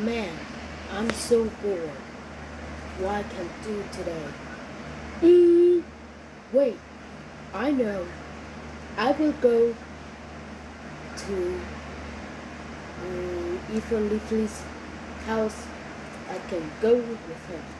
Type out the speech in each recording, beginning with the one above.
Man, I'm so bored. What I can do today? Mm, wait, I know. I will go to um, Ethan Leafley's house. I can go with him.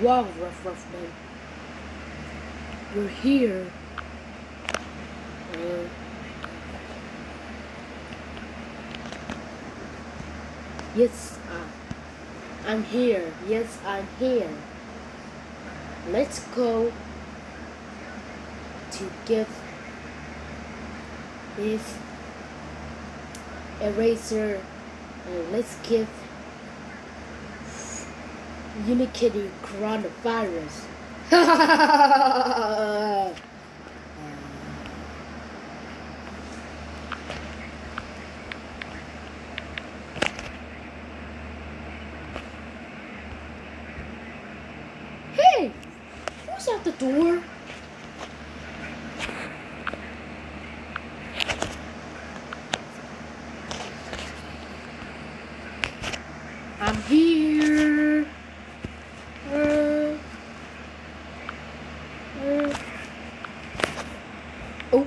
Wow, Ruff Ruffman. We're here. Uh, yes, uh, I'm here. Yes, I'm here. Let's go to give this eraser. Uh, let's give Unikitty coronavirus. hey, who's at the door? I'm here. Uh, uh. Oh.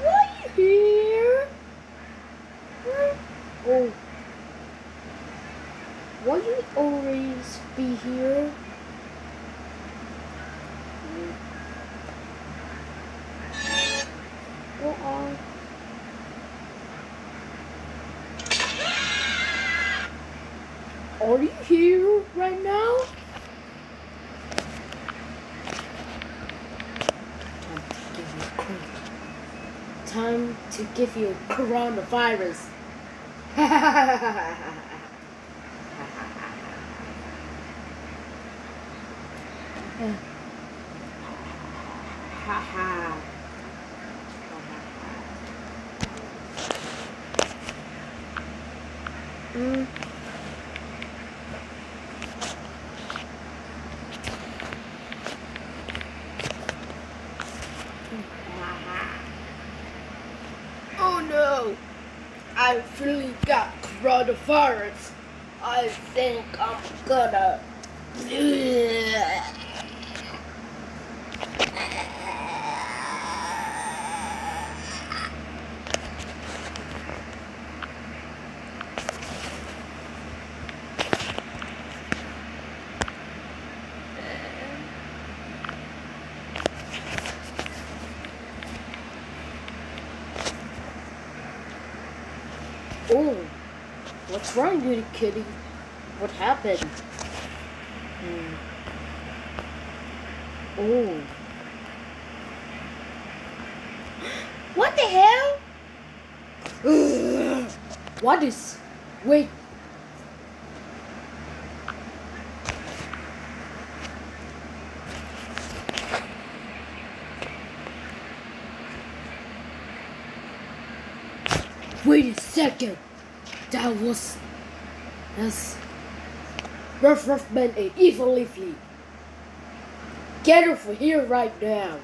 Why are you here? Oh. Why do you always be here? Are you here right now? Time to give you coronavirus. Mm. Oh no! I really got coronavirus. I think I'm gonna. Oh, what's wrong, you kitty? What happened? Oh. What the hell? what is? Wait. Wait a second. That was. That's. Ruff Ruffman and Evil Leafly. Get from here right now.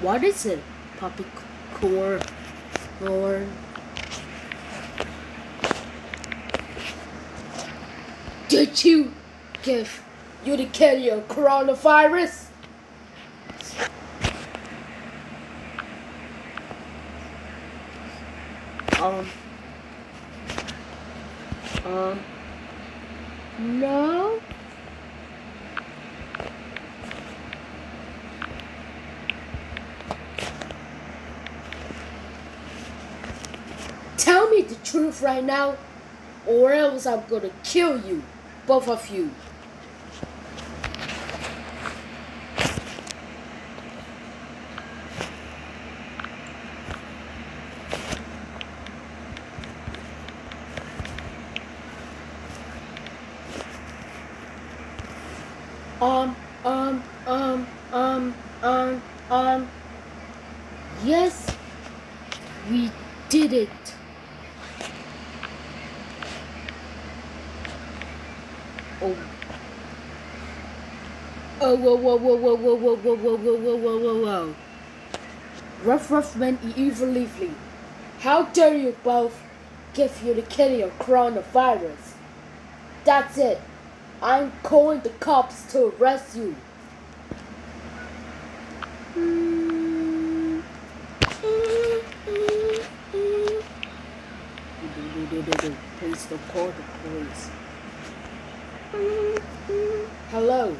What is it, Puppy Core? Corn? Did you give you the kitty a coronavirus? Um. Um. No. Tell me the truth right now, or else I'm gonna kill you, both of you. Um, um, um, um, um, um. Yes, we did it. Oh. Oh, whoa, whoa, whoa, whoa, whoa, whoa, whoa, whoa, whoa, whoa, whoa, whoa, whoa. Ruff Ruffman, evil leafly. How dare you both give you the kitty of coronavirus? That's it. I'm calling the cops to arrest you. Please don't call the police. Hello.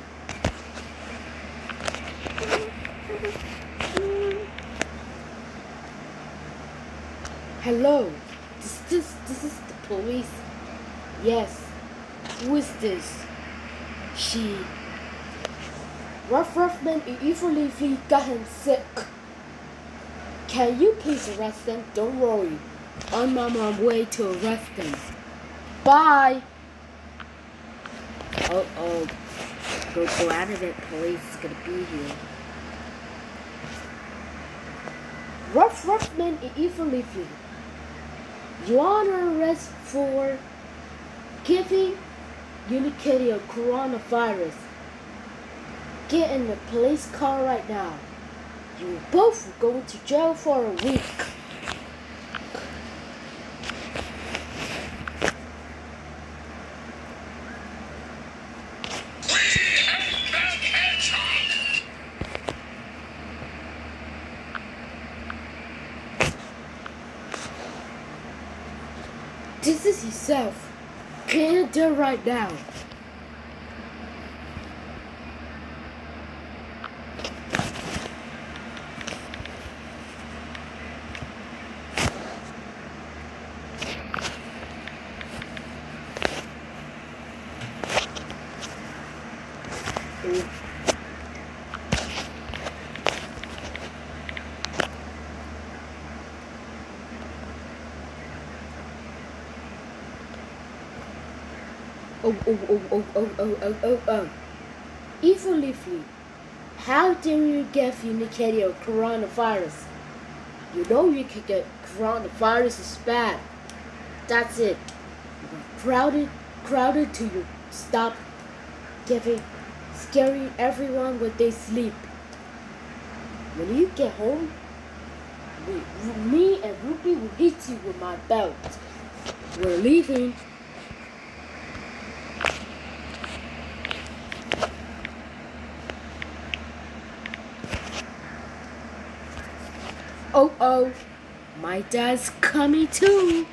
Hello. This this this is the police. Yes. Who is this? She. Ruff Ruffman and Evil Leafy got him sick. Can you please arrest them? Don't worry. I'm on my way to arrest them. Bye. Oh oh. Go go out of it. Police is gonna be here. Ruff Ruffman and Evil Leafy. You are under arrest for giving Unikitty a coronavirus. Get in the police car right now. You both are going to jail for a week. This is yourself do right now. Ooh. Oh, oh, oh, oh, oh, oh, oh, oh, oh. Um, Evil Leafly, how dare you give Unikitty a coronavirus? You know you can get coronavirus is bad. That's it. Crowded, crowded till you stop giving, scaring everyone when they sleep. When you get home, we, me and Ruby will hit you with my belt. We're leaving. Oh oh, my dad's coming too.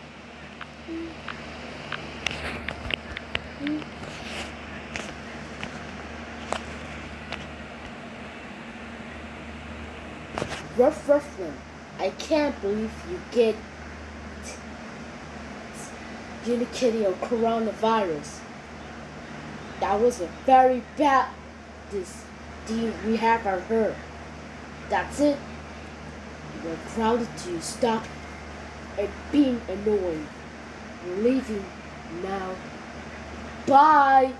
Ruff Ruffman, I can't believe you get Unikitty or coronavirus. That was a very bad this we have on her. That's it. We're crowded to stop and being annoying. We're leaving now. Bye.